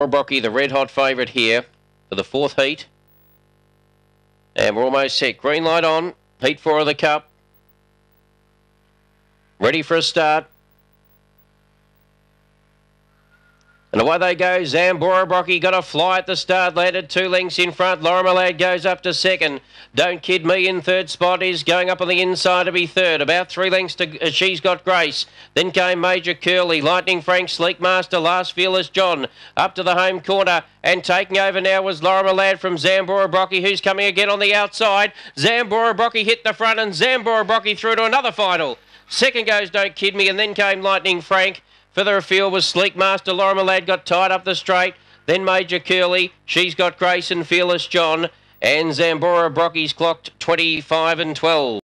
Brockie, the red hot favourite here for the fourth heat. And we're almost set. Green light on. Heat four of the cup. Ready for a start. And away they go. Zambora Brockie got a fly at the start. Landed two lengths in front. Laura Malad goes up to second. Don't Kid Me in third spot is going up on the inside to be third. About three lengths to uh, She's Got Grace. Then came Major Curly. Lightning Frank, Sleek Master, Last Fearless John. Up to the home corner. And taking over now was Laura Malad from Zambora Brockie, who's coming again on the outside. Zambora Brockie hit the front and Zambora Brockie through to another final. Second goes Don't Kid Me, and then came Lightning Frank. Further afield was Sleek Master. Laura Lad got tied up the straight. Then Major Curly. She's got Grace and Fearless John. And Zambora Brockie's clocked 25 and 12.